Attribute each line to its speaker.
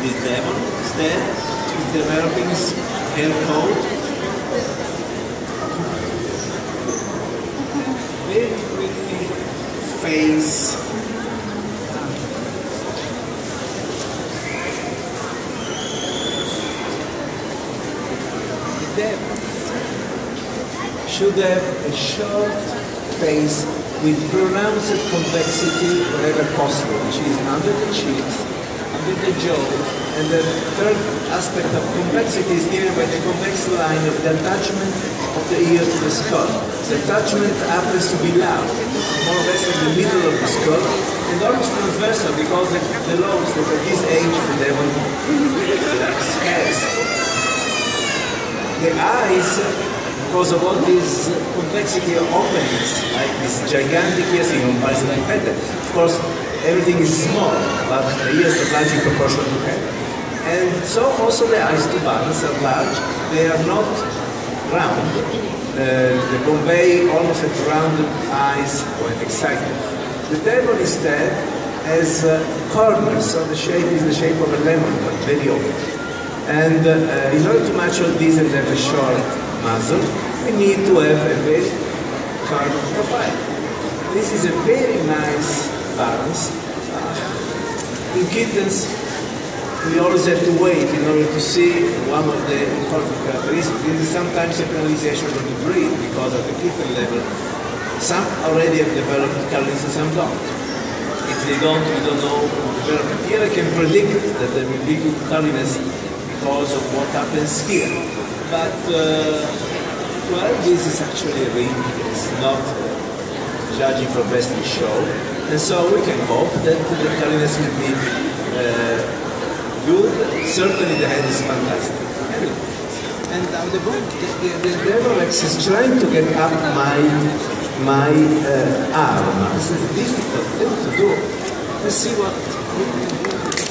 Speaker 1: this Devon. Instead, he's developing his hair coat. Very pretty face. The Devon should have a short face with pronounced convexity wherever possible, which is under the cheeks, under the jaw, and the third aspect of convexity is given by the convex line of the attachment of the ear to the skull. The attachment happens to be loud, more or less in the middle of the skull, and almost transversal because the, lobes that at this age the Devon has. The eyes because of all this complexity of openings, like this gigantic in comparison with head. Of course, everything is small, but the ears are large in proportion to head. And so also the eyes to balance are large. They are not round. Uh, they convey almost a rounded eyes when excited. The Devon instead has uh, corners, so the shape is the shape of a lemon, but very open. And uh, in order to match all these and have a short muzzle, we need to have a very curved profile. This is a very nice in kittens, we always have to wait in order to see one of the important characteristics. This is sometimes a penalization of the breed because at the kitten level, some already have developed colours and some don't. If they don't, we don't know. Here I can predict that there will be good coloriness because of what happens here. But, uh, well, this is actually a ring. It's not judging from wrestling show. And so we can hope that the coloriness will be uh, good. Certainly the head is fantastic. And on the book, the, the, the is trying to get up my my uh, arm. A difficult thing to do. Let's see what do.